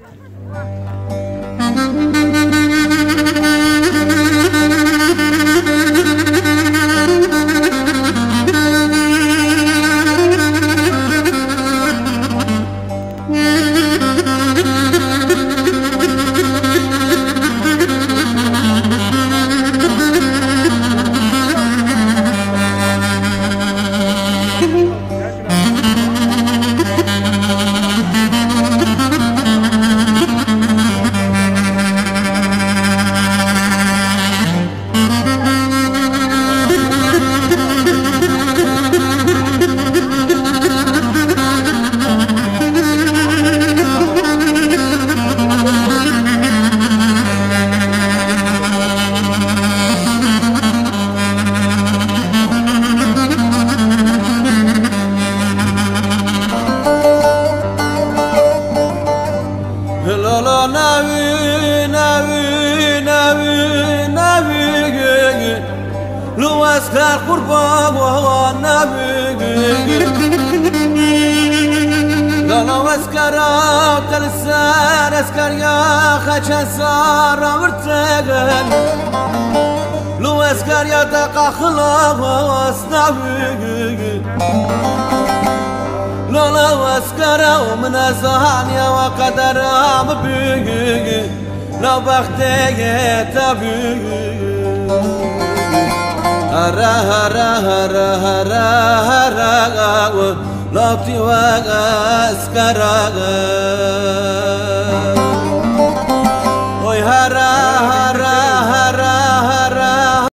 Lolo Aşklar kurban olana büyük Lala asker avtar ser asker ya kaçan sar avırtegen Lu asker ya da kahla vasna büyük Lala asker avmına zahan ya ve kadar am büyük La vakte ye tabi hara hara hara hara hara lopti waga askaraga oy hara